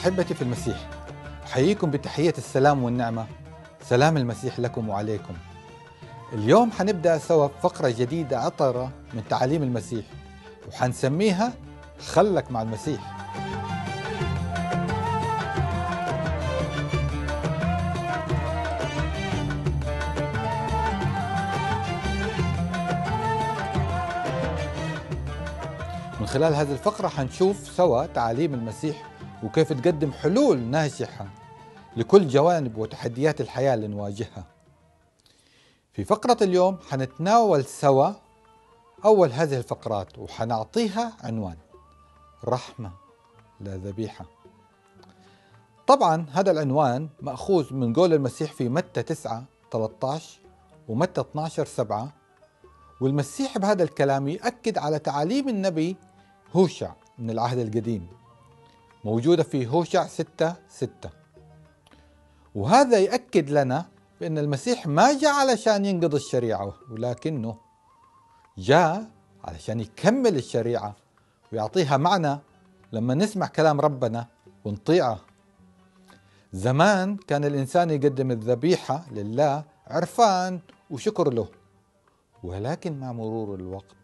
أحبتي في المسيح أحييكم بتحية السلام والنعمة. سلام المسيح لكم وعليكم. اليوم حنبدأ سوا فقرة جديدة عطرة من تعاليم المسيح وحنسميها خلك مع المسيح. من خلال هذه الفقرة حنشوف سوا تعاليم المسيح وكيف تقدم حلول ناجحة لكل جوانب وتحديات الحياة اللي نواجهها. في فقرة اليوم حنتناول سوا أول هذه الفقرات وحنعطيها عنوان رحمة لا ذبيحة. طبعا هذا العنوان مأخوذ من قول المسيح في متى 9 13 ومتى 12 7 والمسيح بهذا الكلام يأكد على تعاليم النبي هوشع من العهد القديم. موجودة في هوشع 6 6 وهذا يأكد لنا بأن المسيح ما جاء علشان ينقض الشريعة ولكنه جاء علشان يكمل الشريعة ويعطيها معنى لما نسمع كلام ربنا ونطيعه. زمان كان الإنسان يقدم الذبيحة لله عرفان وشكر له ولكن مع مرور الوقت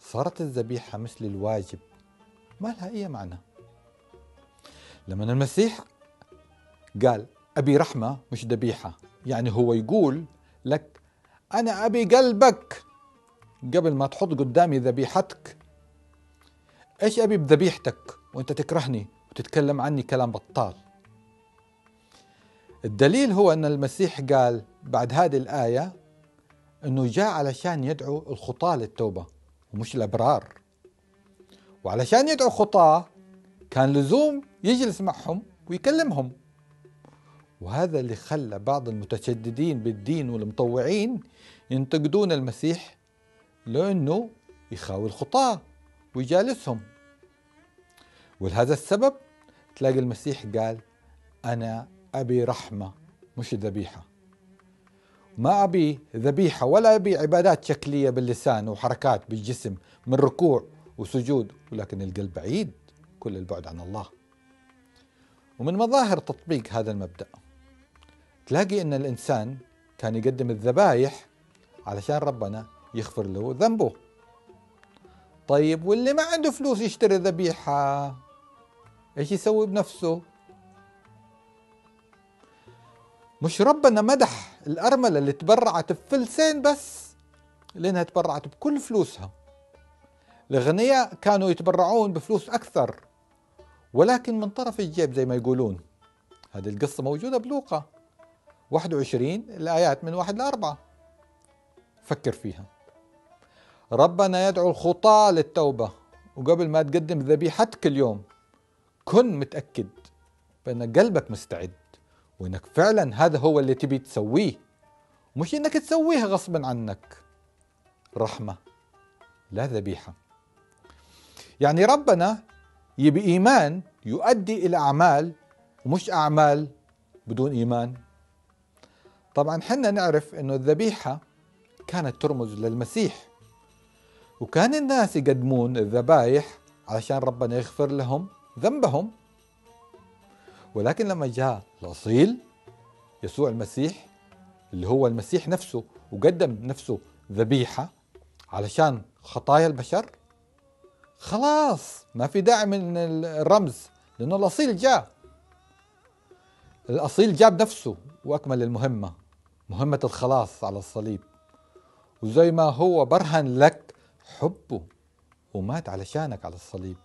صارت الذبيحة مثل الواجب ما لها أي معنى. لما المسيح قال أبي رحمة مش ذبيحة. يعني هو يقول لك أنا أبي قلبك. قبل ما تحط قدامي ذبيحتك إيش أبي بذبيحتك؟ وأنت تكرهني وتتكلم عني كلام بطال. الدليل هو أن المسيح قال بعد هذه الآية أنه جاء علشان يدعو الخطاة للتوبة ومش الأبرار. وعلشان يدعو خطاة كان لزوم يجلس معهم ويكلمهم. وهذا اللي خلى بعض المتشددين بالدين والمطوعين ينتقدون المسيح لأنه يخاوي الخطاة ويجالسهم. ولهذا السبب تلاقي المسيح قال أنا أبي رحمة مش ذبيحة. ما أبي ذبيحة ولا أبي عبادات شكلية باللسان وحركات بالجسم من ركوع وسجود ولكن القلب بعيد كل البعد عن الله. ومن مظاهر تطبيق هذا المبدأ تلاقي أن الإنسان كان يقدم الذبايح علشان ربنا يغفر له ذنبه. طيب واللي ما عنده فلوس يشتري ذبيحة إيش يسوي بنفسه؟ مش ربنا مدح الأرملة اللي تبرعت بفلسين بس لأنها تبرعت بكل فلوسها. الأغنياء كانوا يتبرعون بفلوس أكثر. ولكن من طرف الجيب زي ما يقولون. هذه القصة موجودة بلوقا 21 الآيات من واحد لأربعة فكر فيها. ربنا يدعو الخطاة للتوبة. وقبل ما تقدم ذبيحتك اليوم كن متأكد بأن قلبك مستعد وأنك فعلا هذا هو اللي تبي تسويه. مش أنك تسويها غصبا عنك. رحمة لا ذبيحة. يعني ربنا يبي إيمان يؤدي إلى أعمال ومش أعمال بدون إيمان. طبعا حنا نعرف أنه الذبيحة كانت ترمز للمسيح وكان الناس يقدمون الذبايح علشان ربنا يغفر لهم ذنبهم. ولكن لما جاء الأصيل يسوع المسيح اللي هو المسيح نفسه وقدم نفسه ذبيحة علشان خطايا البشر خلاص ما في داعي من الرمز لأنه الأصيل جاء. الأصيل جاب نفسه وأكمل المهمة مهمة الخلاص على الصليب. وزي ما هو برهن لك حبه ومات علشانك على الصليب.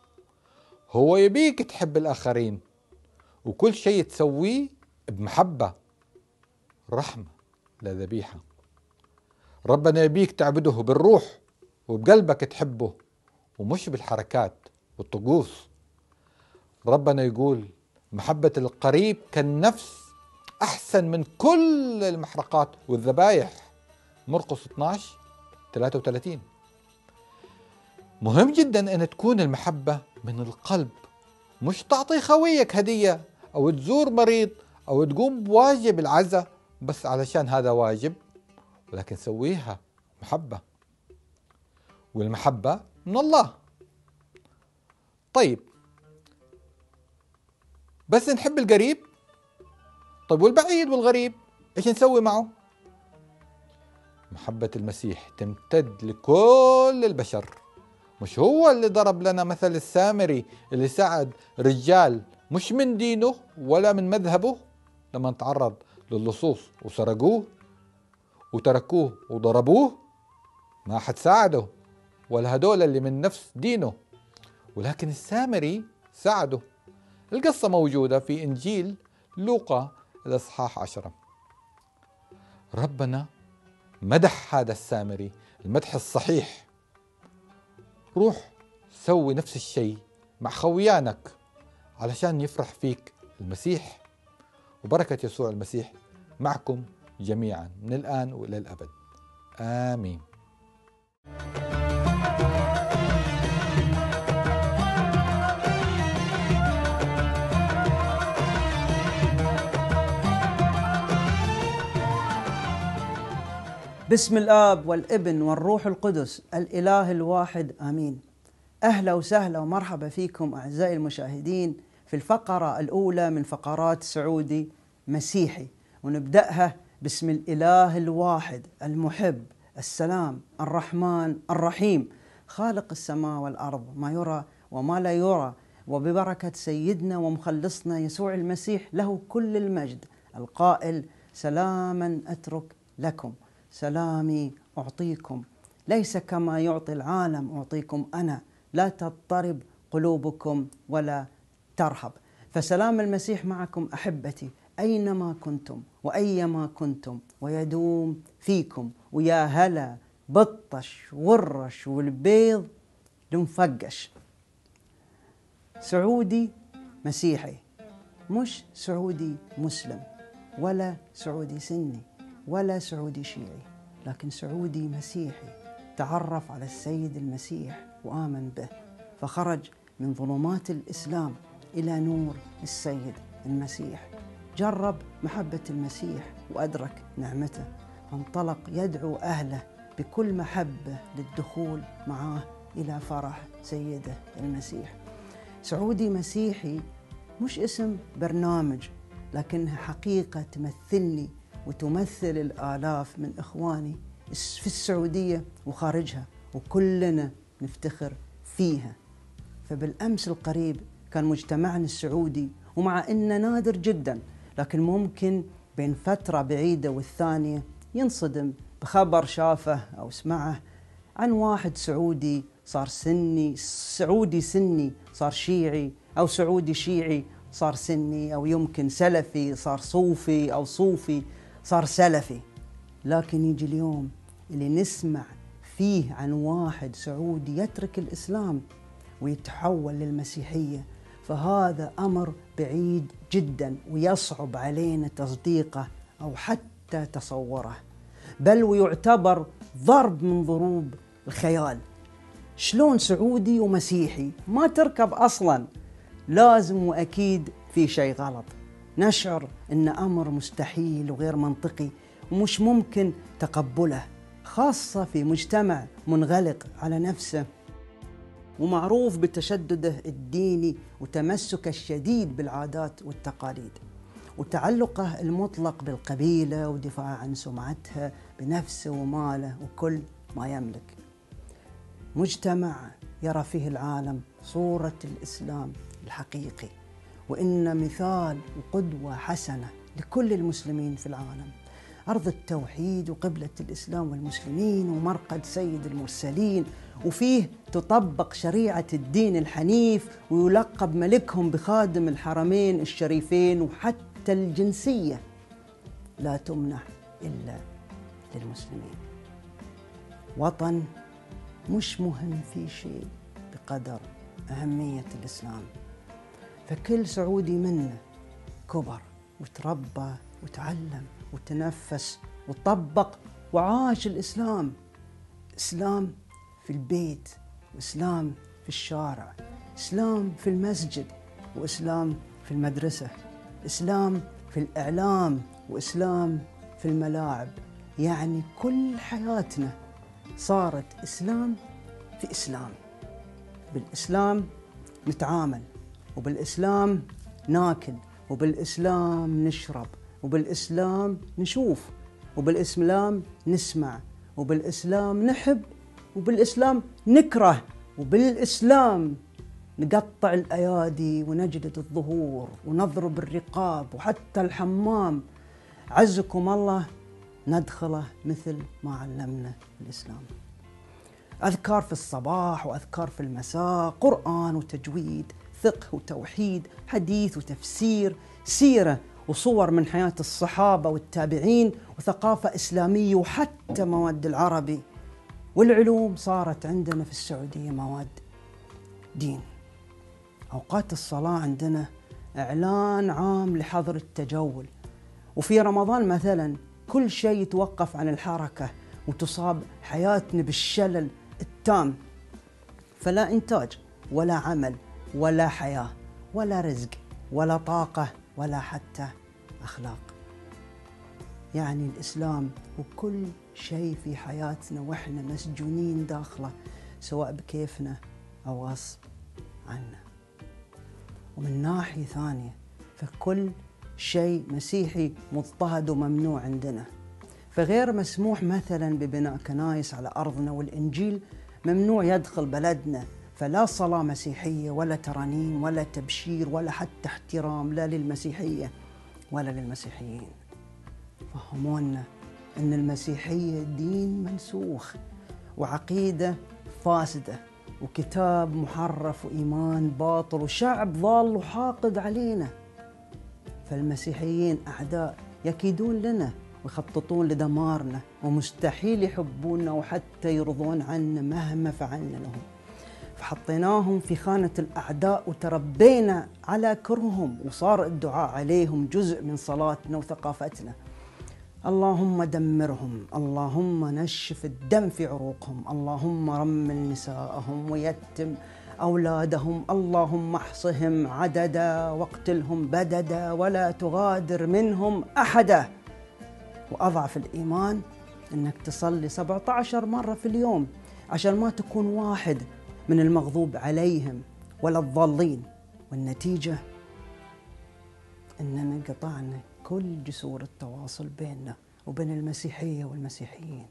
هو يبيك تحب الآخرين وكل شيء تسويه بمحبة رحمة لا ذبيحة. ربنا يبيك تعبده بالروح وبقلبك تحبه. ومش بالحركات والطقوس. ربنا يقول محبة القريب كالنفس أحسن من كل المحرقات والذبايح. مرقس 12 33 مهم جدا أن تكون المحبة من القلب مش تعطي خويك هدية أو تزور مريض أو تقوم بواجب العزاء بس علشان هذا واجب ولكن سويها محبة. والمحبة من الله. طيب. بس نحب القريب؟ طيب والبعيد والغريب؟ إيش نسوي معه؟ محبة المسيح تمتد لكل البشر. مش هو اللي ضرب لنا مثل السامري اللي ساعد رجال مش من دينه ولا من مذهبه؟ لما تعرض للصوص وسرقوه وتركوه وضربوه ما حد ساعده. ولا هدول اللي من نفس دينه. ولكن السامري ساعده. القصة موجودة في إنجيل لوقا الإصحاح عشرة. ربنا مدح هذا السامري المدح الصحيح. روح سوي نفس الشيء مع خويانك علشان يفرح فيك المسيح. وبركة يسوع المسيح معكم جميعا من الآن وإلى الأبد. آمين. بسم الآب والابن والروح القدس الإله الواحد آمين. أهلا وسهلا ومرحبا فيكم أعزائي المشاهدين في الفقرة الأولى من فقرات سعودي مسيحي ونبدأها باسم الإله الواحد المحب السلام الرحمن الرحيم خالق السماء والأرض ما يرى وما لا يرى وببركة سيدنا ومخلصنا يسوع المسيح له كل المجد القائل سلاما أترك لكم سلامي أعطيكم. ليس كما يعطي العالم أعطيكم أنا. لا تضطرب قلوبكم ولا ترهب. فسلام المسيح معكم أحبتي أينما كنتم وأيما كنتم ويدوم فيكم. ويا هلا بطش ورش والبيض المفقش سعودي مسيحي مش سعودي مسلم ولا سعودي سني. ولا سعودي شيعي لكن سعودي مسيحي تعرف على السيد المسيح وآمن به فخرج من ظلمات الإسلام إلى نور السيد المسيح. جرب محبة المسيح وأدرك نعمته. فانطلق يدعو أهله بكل محبة للدخول معاه إلى فرح سيده المسيح. سعودي مسيحي مش اسم برنامج لكنها حقيقة تمثلني وتمثل الآلاف من إخواني في السعودية وخارجها وكلنا نفتخر فيها. فبالأمس القريب كان مجتمعنا السعودي ومع أنه نادر جدا لكن ممكن بين فترة بعيدة والثانية ينصدم بخبر شافه أو سمعه عن واحد سعودي صار سني سعودي سني صار شيعي أو سعودي شيعي صار سني أو يمكن سلفي صار صوفي أو صوفي. صار سلفي. لكن يجي اليوم اللي نسمع فيه عن واحد سعودي يترك الإسلام ويتحول للمسيحية فهذا أمر بعيد جدا ويصعب علينا تصديقه أو حتى تصوره بل ويعتبر ضرب من ضروب الخيال. شلون سعودي ومسيحي ما تركب أصلا؟ لازم وأكيد في شيء غلط. نشعر إن أمر مستحيل وغير منطقي ومش ممكن تقبله خاصة في مجتمع منغلق على نفسه. ومعروف بتشدده الديني وتمسكه الشديد بالعادات والتقاليد. وتعلقه المطلق بالقبيلة ودفاع عن سمعتها بنفسه وماله وكل ما يملك. مجتمع يرى فيه العالم صورة الإسلام الحقيقي. وإن مثال وقدوة حسنة لكل المسلمين في العالم. أرض التوحيد وقبلة الإسلام والمسلمين ومرقد سيد المرسلين وفيه تطبق شريعة الدين الحنيف ويلقب ملكهم بخادم الحرمين الشريفين وحتى الجنسية لا تمنح إلا للمسلمين. وطن مش مهم في شيء بقدر أهمية الإسلام. فكل سعودي منا كبر وتربى وتعلم وتنفس وطبق وعاش الإسلام. إسلام في البيت وإسلام في الشارع إسلام في المسجد وإسلام في المدرسة إسلام في الإعلام وإسلام في الملاعب. يعني كل حياتنا صارت إسلام في إسلام. بالإسلام نتعامل. وبالإسلام ناكل وبالإسلام نشرب وبالإسلام نشوف وبالإسلام نسمع وبالإسلام نحب وبالإسلام نكره وبالإسلام نقطع الأيادي ونجلد الظهور ونضرب الرقاب وحتى الحمام. عزكم الله ندخله مثل ما علمنا الإسلام. أذكار في الصباح وأذكار في المساء قرآن وتجويد. فقه وتوحيد حديث وتفسير سيرة وصور من حياة الصحابة والتابعين وثقافة إسلامية وحتى مواد العربي. والعلوم صارت عندنا في السعودية مواد دين. أوقات الصلاة عندنا إعلان عام لحظر التجول. وفي رمضان مثلا كل شيء يتوقف عن الحركة وتصاب حياتنا بالشلل التام. فلا إنتاج ولا عمل. ولا حياة ولا رزق ولا طاقة ولا حتى أخلاق. يعني الإسلام وكل شيء في حياتنا وإحنا مسجونين داخله سواء بكيفنا أو غصب عنا. ومن ناحية ثانية فكل شيء مسيحي مضطهد وممنوع عندنا. فغير مسموح مثلا ببناء كنائس على أرضنا والإنجيل ممنوع يدخل بلدنا. فلا صلاة مسيحية ولا ترانيم ولا تبشير ولا حتى احترام لا للمسيحية ولا للمسيحيين. فهمونا أن المسيحية دين منسوخ وعقيدة فاسدة وكتاب محرف وإيمان باطل وشعب ضال وحاقد علينا. فالمسيحيين أعداء يكيدون لنا ويخططون لدمارنا ومستحيل يحبونا وحتى يرضون عنا مهما فعلنا لهم. فحطيناهم في خانة الأعداء وتربينا على كرههم وصار الدعاء عليهم جزء من صلاتنا وثقافتنا. اللهم دمرهم اللهم نشف الدم في عروقهم اللهم رمل نساءهم ويتم أولادهم اللهم احصهم عددا واقتلهم بددا ولا تغادر منهم أحدا. وأضعف الإيمان أنك تصلي 17 مرة في اليوم عشان ما تكون واحد من المغضوب عليهم ولا الضالين. والنتيجة أننا قطعنا كل جسور التواصل بيننا وبين المسيحية والمسيحيين.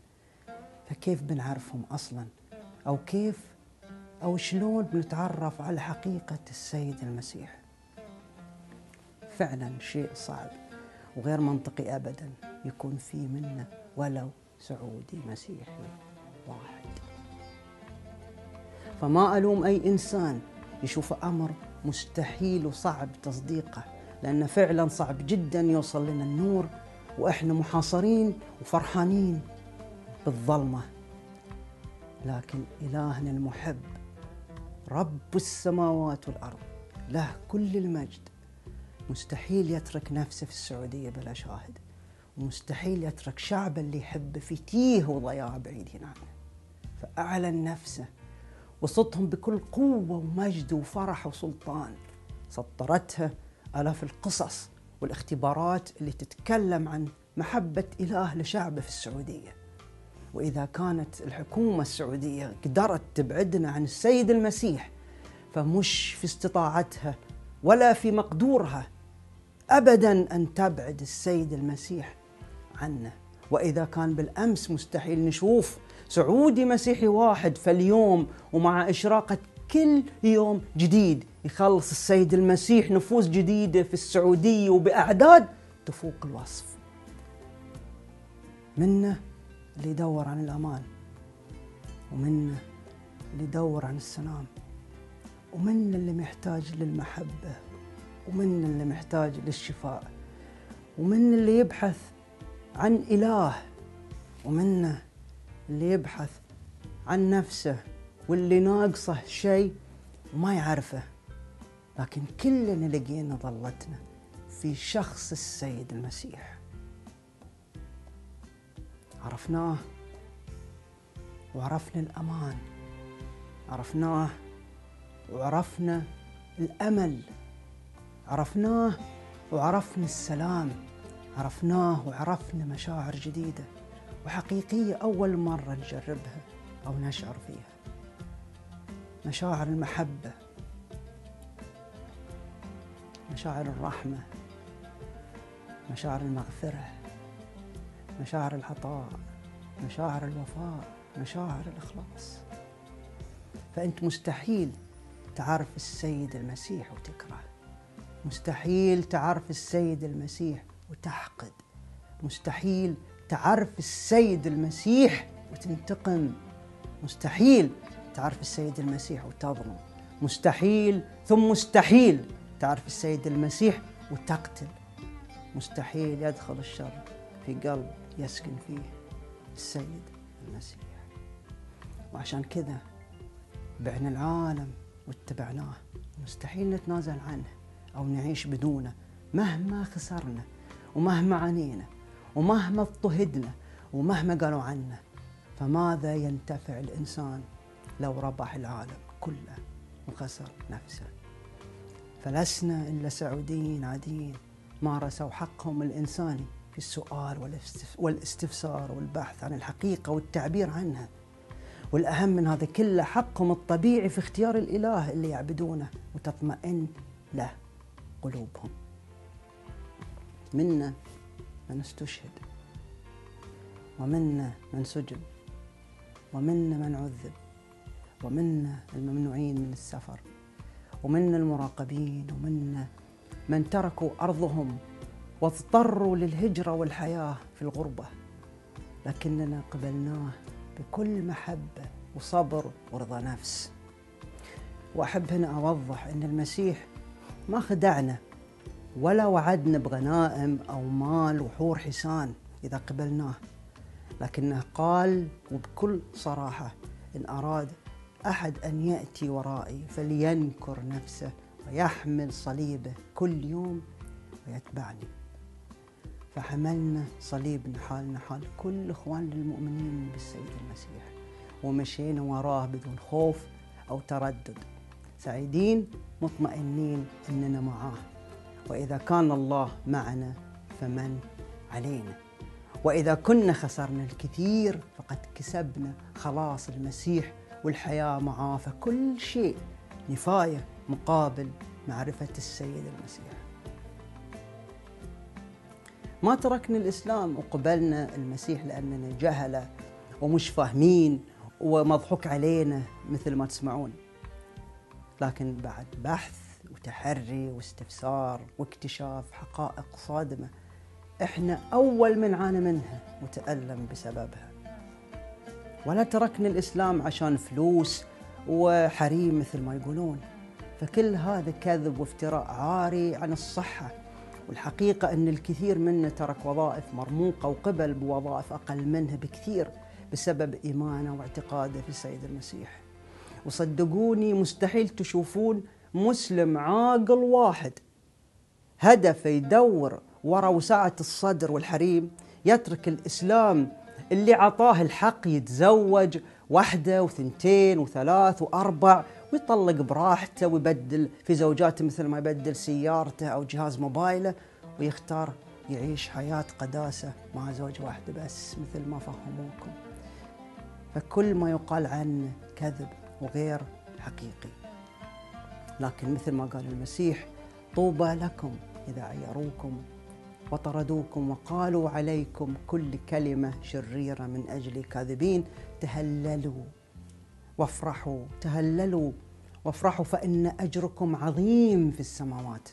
فكيف بنعرفهم أصلا؟ أو كيف أو شلون بنتعرف على حقيقة السيد المسيح؟ فعلا شيء صعب وغير منطقي أبدا يكون في منا ولو سعودي مسيحي واحد. فما ألوم أي إنسان. يشوف أمر مستحيل وصعب تصديقه لأن فعلا صعب جدا يوصل لنا النور وإحنا محاصرين وفرحانين بالظلمة. لكن إلهنا المحب رب السماوات والأرض له كل المجد. مستحيل يترك نفسه في السعودية بلا شاهد ومستحيل يترك شعبه اللي يحبه في تيه وضياع بعيدين عنه فأعلن نفسه وصدهم بكل قوة ومجد وفرح وسلطان. سطرتها آلاف القصص والاختبارات اللي تتكلم عن محبة إله لشعبه في السعودية. وإذا كانت الحكومة السعودية قدرت تبعدنا عن السيد المسيح فمش في استطاعتها ولا في مقدورها أبدا أن تبعد السيد المسيح عنا. وإذا كان بالأمس مستحيل نشوف سعودي مسيحي واحد فاليوم ومع إشراقة كل يوم جديد يخلص السيد المسيح نفوس جديدة في السعودية وبأعداد تفوق الوصف. منا اللي يدور عن الأمان ومنا اللي يدور عن السلام ومنا اللي محتاج للمحبة ومنا اللي محتاج للشفاء ومنا اللي يبحث عن إله ومنا اللي يبحث عن نفسه واللي ناقصه شيء وما يعرفه. لكن كلنا لقينا ضلتنا في شخص السيد المسيح. عرفناه وعرفنا الأمان. عرفناه وعرفنا الأمل. عرفناه وعرفنا السلام. عرفناه وعرفنا مشاعر جديدة. وحقيقية أول مرة نجربها أو نشعر فيها. مشاعر المحبة مشاعر الرحمة مشاعر المغفرة مشاعر العطاء مشاعر الوفاء مشاعر الإخلاص. فأنت مستحيل تعرف السيد المسيح وتكره مستحيل تعرف السيد المسيح وتحقد. مستحيل تعرف السيد المسيح وتنتقم. مستحيل تعرف السيد المسيح وتظلم. مستحيل ثم مستحيل تعرف السيد المسيح وتقتل. مستحيل يدخل الشر في قلب يسكن فيه السيد المسيح. وعشان كذا بعنا العالم واتبعناه. مستحيل نتنازل عنه أو نعيش بدونه مهما خسرنا ومهما عانينا. ومهما اضطهدنا ومهما قالوا عنا فماذا ينتفع الإنسان لو ربح العالم كله وخسر نفسه؟ فلسنا إلا سعوديين عاديين مارسوا حقهم الإنساني في السؤال والاستفسار والبحث عن الحقيقة والتعبير عنها. والأهم من هذا كله حقهم الطبيعي في اختيار الإله اللي يعبدونه وتطمئن له قلوبهم. منا من استشهد ومنا من سجن ومنا من عذب ومنا الممنوعين من السفر ومنا المراقبين ومنا من تركوا أرضهم واضطروا للهجرة والحياة في الغربة. لكننا قبلناه بكل محبة وصبر ورضا نفس. وأحب هنا أوضح أن المسيح ما خدعنا ولا وعدنا بغنائم أو مال وحور حسان إذا قبلناه. لكنه قال وبكل صراحة إن أراد أحد أن يأتي ورائي فلينكر نفسه ويحمل صليبه كل يوم ويتبعني. فحملنا صليبنا حالنا حال كل إخوان المؤمنين بالسيد المسيح. ومشينا وراه بدون خوف أو تردد. سعيدين مطمئنين أننا معاه. وإذا كان الله معنا فمن علينا. وإذا كنا خسرنا الكثير فقد كسبنا. خلاص المسيح والحياة معاه فكل شيء نفاية مقابل معرفة السيد المسيح. ما تركنا الإسلام وقبلنا المسيح لأننا جهلة ومش فاهمين ومضحوك علينا مثل ما تسمعون. لكن بعد بحث وتحري واستفسار واكتشاف حقائق صادمة. إحنا أول من عانى منها وتألم بسببها. ولا تركنا الإسلام عشان فلوس وحريم مثل ما يقولون. فكل هذا كذب وافتراء عاري عن الصحة. والحقيقة أن الكثير منا ترك وظائف مرموقة وقبل بوظائف أقل منها بكثير بسبب إيمانه واعتقاده في السيد المسيح. وصدقوني مستحيل تشوفون مسلم عاقل واحد. هدفه يدور ورا وسعة الصدر والحريم يترك الإسلام اللي عطاه الحق يتزوج واحدة وثنتين وثلاث وأربع ويطلق براحته ويبدل في زوجاته مثل ما يبدل سيارته أو جهاز موبايله ويختار يعيش حياة قداسة مع زوجة واحدة بس مثل ما فهموكم. فكل ما يقال عنه كذب وغير حقيقي. لكن مثل ما قال المسيح طوبى لكم إذا عيروكم وطردوكم وقالوا عليكم كل كلمة شريرة من أجل كاذبين تهللوا وافرحوا تهللوا وافرحوا فإن أجركم عظيم في السماوات.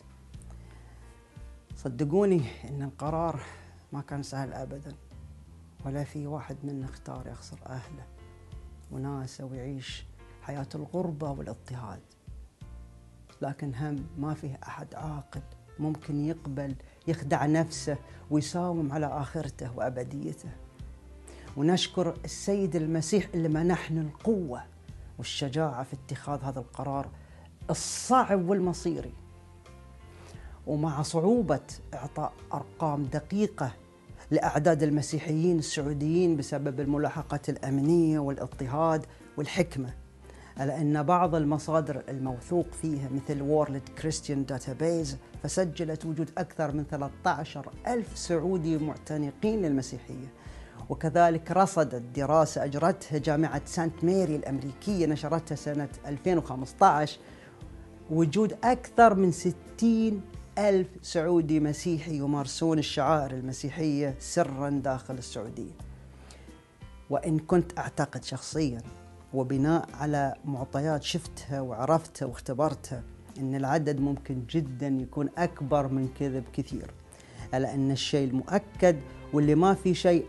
صدقوني إن القرار ما كان سهل أبدا ولا في واحد منا اختار يخسر أهله وناسه ويعيش حياة الغربة والاضطهاد. لكن هم ما فيه أحد عاقل ممكن يقبل يخدع نفسه ويساوم على آخرته وأبديته. ونشكر السيد المسيح اللي منحنا القوة والشجاعة في اتخاذ هذا القرار الصعب والمصيري. ومع صعوبة إعطاء أرقام دقيقة لأعداد المسيحيين السعوديين بسبب الملاحقة الأمنية والإضطهاد والحكمة. على أن بعض المصادر الموثوق فيها مثل World Christian Database فسجلت وجود أكثر من 13 ألف سعودي معتنقين للمسيحية. وكذلك رصدت دراسة أجرتها جامعة سانت ميري الأمريكية نشرتها سنة 2015 وجود أكثر من 60 ألف سعودي مسيحي يمارسون الشعائر المسيحية سرا داخل السعودية. وإن كنت أعتقد شخصيا وبناء على معطيات شفتها وعرفتها واختبرتها أن العدد ممكن جدا يكون أكبر من كذا بكثير على أن الشيء المؤكد واللي ما في شيء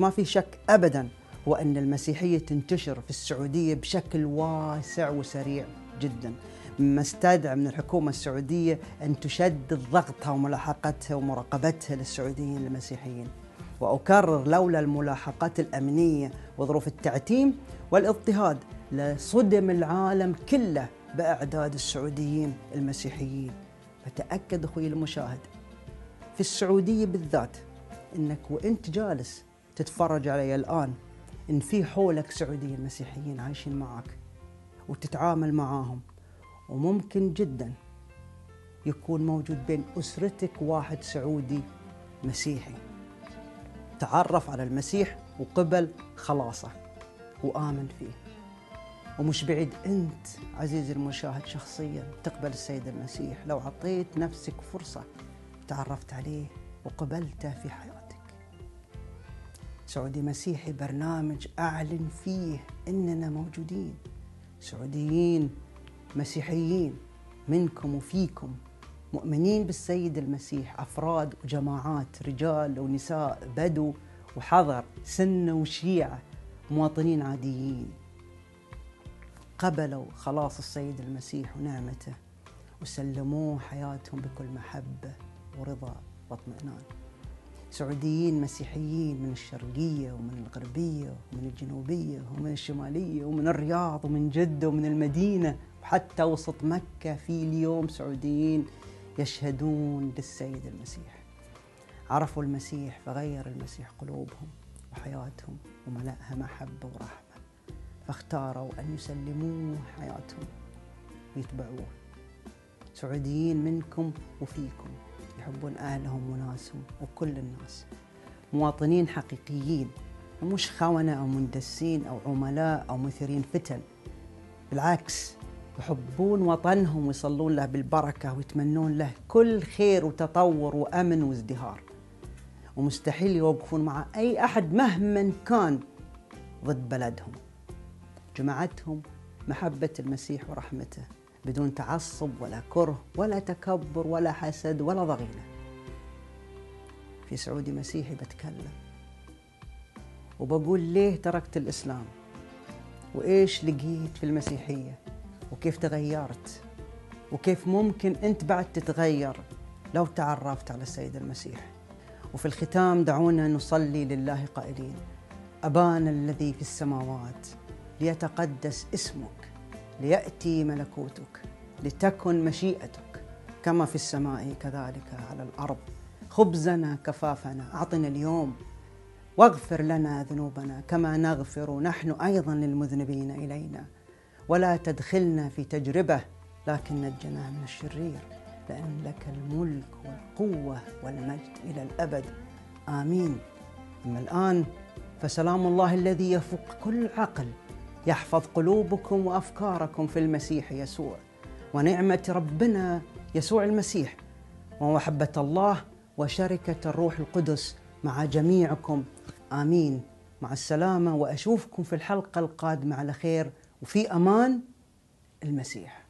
ما في شك أبدا هو أن المسيحية تنتشر في السعودية بشكل واسع وسريع جدا. مما استدعى من الحكومة السعودية أن تشدد ضغطها وملاحقتها ومراقبتها للسعوديين المسيحيين. وأكرر لولا الملاحقات الأمنية وظروف التعتيم والاضطهاد لصدم العالم كله بأعداد السعوديين المسيحيين. فتأكد أخوي المشاهد في السعودية بالذات أنك وأنت جالس تتفرج علي الآن إن في حولك سعوديين مسيحيين عايشين معك وتتعامل معاهم وممكن جدا يكون موجود بين أسرتك واحد سعودي مسيحي. تعرف على المسيح وقبل خلاصه وآمن فيه. ومش بعيد أنت عزيزي المشاهد شخصيا تقبل السيد المسيح. لو عطيت نفسك فرصة تعرفت عليه وقبلته في حياتك. سعودي مسيحي برنامج أعلن فيه إننا موجودين. سعوديين مسيحيين منكم وفيكم. مؤمنين بالسيد المسيح أفراد وجماعات رجال ونساء بدو وحضر سنة وشيعة مواطنين عاديين. قبلوا خلاص السيد المسيح ونعمته وسلموه حياتهم بكل محبة ورضا واطمئنان. سعوديين مسيحيين من الشرقية ومن الغربية ومن الجنوبية ومن الشمالية ومن الرياض ومن جدة ومن المدينة وحتى وسط مكة في اليوم سعوديين يشهدون للسيد المسيح. عرفوا المسيح فغير المسيح قلوبهم وحياتهم وملأها محبة ورحمة. فاختاروا أن يسلموه حياتهم ويتبعوه. سعوديين منكم وفيكم. يحبون أهلهم وناسهم وكل الناس. مواطنين حقيقيين. ومش خونة أو مندسين أو عملاء أو مثيرين فتن. بالعكس يحبون وطنهم ويصلون له بالبركة ويتمنون له كل خير وتطور وأمن وازدهار. ومستحيل يوقفون مع أي أحد مهما كان ضد بلدهم. جمعتهم محبة المسيح ورحمته بدون تعصب ولا كره ولا تكبر ولا حسد ولا ضغينة. في سعودي مسيحي بتكلم وبقول ليه تركت الإسلام؟ وإيش لقيت في المسيحية؟ وكيف تغيرت وكيف ممكن أنت بعد تتغير لو تعرفت على السيد المسيح. وفي الختام دعونا نصلي لله قائلين أبانا الذي في السماوات ليتقدس اسمك ليأتي ملكوتك لتكن مشيئتك كما في السماء كذلك على الأرض. خبزنا كفافنا أعطنا اليوم. واغفر لنا ذنوبنا كما نغفر نحن أيضا للمذنبين إلينا. ولا تدخلنا في تجربة لكن نجنا من الشرير لأن لك الملك والقوة والمجد إلى الأبد. آمين. أما الآن فسلام الله الذي يفوق كل عقل يحفظ قلوبكم وأفكاركم في المسيح يسوع. ونعمة ربنا يسوع المسيح ومحبة الله وشركة الروح القدس مع جميعكم. آمين. مع السلامة وأشوفكم في الحلقة القادمة على خير. وفي أمان المسيح.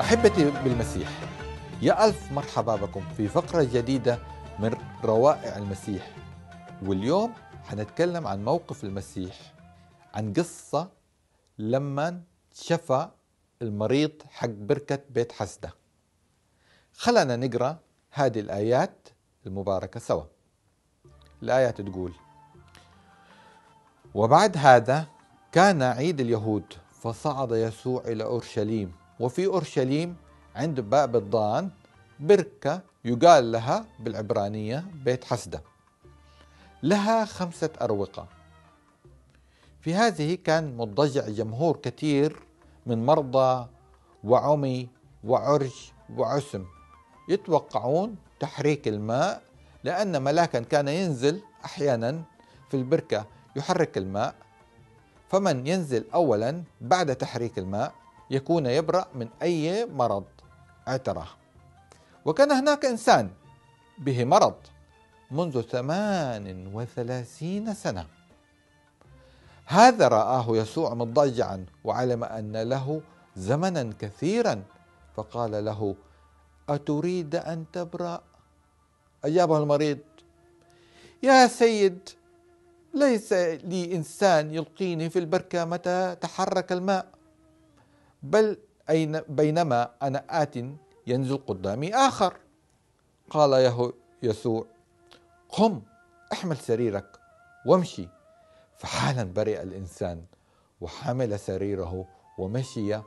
أحبتي بالمسيح يا ألف مرحبا بكم في فقرة جديدة من روائع المسيح. واليوم حنتكلم عن موقف المسيح عن قصة لما شفى المريض حق بركة بيت حسدة. خلنا نقرأ هذه الآيات المباركة سوا. الآيات تقول وبعد هذا كان عيد اليهود فصعد يسوع إلى أورشليم وفي أورشليم عند باب الضان بركة يقال لها بالعبرانية بيت حسدة. لها خمسة أروقة. في هذه كان مضجع جمهور كثير من مرضى وعمي وعرج وعسم. يتوقعون تحريك الماء لأن ملاكا كان ينزل أحيانا في البركة يحرك الماء. فمن ينزل أولا بعد تحريك الماء يكون يبرأ من أي مرض؟ اعتراه. وكان هناك إنسان به مرض منذ ثمان وثلاثين سنة. هذا رآه يسوع مضجعا وعلم أن له زمنا كثيرا. فقال له أتريد أن تبرأ؟ أجابه المريض يا سيد ليس لي إنسان يلقيني في البركة متى تحرك الماء بل أين بينما أنا آت ينزل قدامي آخر. قال يسوع قم احمل سريرك وامشي. فحالا برئ الإنسان وحمل سريره ومشي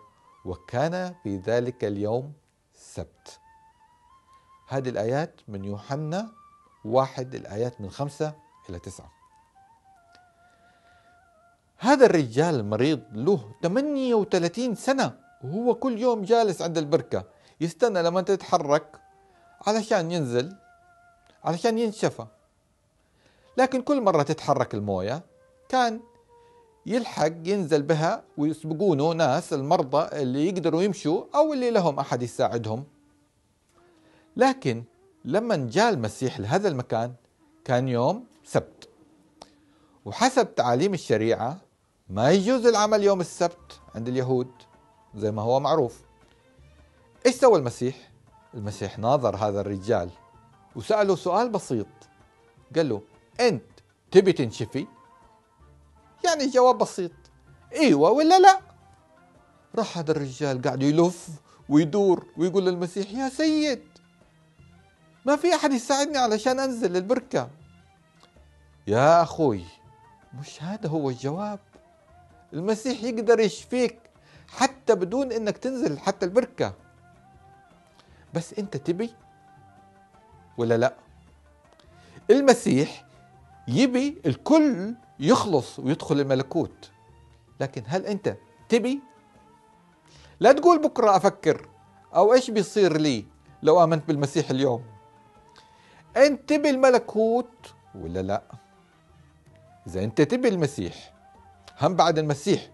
وكان في ذلك اليوم سبت. هذه الآيات من يوحنا واحد الآيات من خمسة إلى تسعة. هذا الرجال المريض له 38 سنة. وهو كل يوم جالس عند البركة يستنى لما تتحرك علشان ينزل علشان ينشفى. لكن كل مرة تتحرك الموية كان يلحق ينزل بها ويسبقونه ناس المرضى اللي يقدروا يمشوا أو اللي لهم أحد يساعدهم. لكن لما جاء المسيح لهذا المكان كان يوم سبت. وحسب تعاليم الشريعة ما يجوز العمل يوم السبت عند اليهود زي ما هو معروف. إيش سوى المسيح؟ المسيح ناظر هذا الرجال وسأله سؤال بسيط. قال له أنت تبي تنشفي؟ يعني جواب بسيط. إيوه ولا لا؟ راح هذا الرجال قاعد يلف ويدور ويقول للمسيح يا سيد ما في أحد يساعدني علشان أنزل البركة؟ يا أخوي مش هذا هو الجواب. المسيح يقدر يشفيك حتى بدون إنك تنزل حتى البركة. بس أنت تبي ولا لا؟ المسيح يبي الكل يخلص ويدخل الملكوت. لكن هل أنت تبي؟ لا تقول بكرة أفكر أو إيش بيصير لي لو آمنت بالمسيح اليوم؟ أنت تبي الملكوت ولا لا؟ إذا أنت تبي المسيح هم بعد المسيح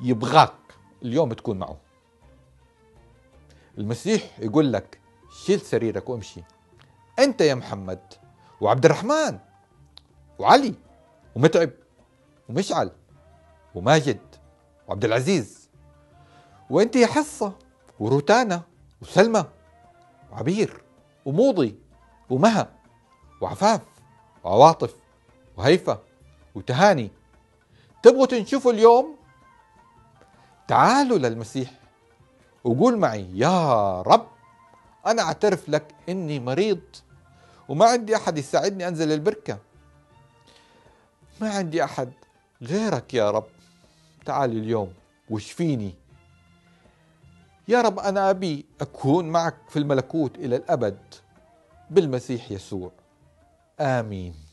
يبغاك اليوم تكون معه. المسيح يقول لك شيل سريرك وامشي. أنت يا محمد وعبد الرحمن. وعلي ومتعب ومشعل وماجد وعبد العزيز. وانت يا حصة وروتانا وسلمى وعبير وموضي ومها وعفاف وعواطف وهيفا وتهاني. تبغوا تنشوفوا اليوم؟ تعالوا للمسيح وقول معي يا رب أنا أعترف لك إني مريض وما عندي أحد يساعدني أنزل البركة. ما عندي أحد غيرك يا رب. تعال اليوم واشفيني يا رب أنا أبي أكون معك في الملكوت إلى الأبد بالمسيح يسوع. آمين.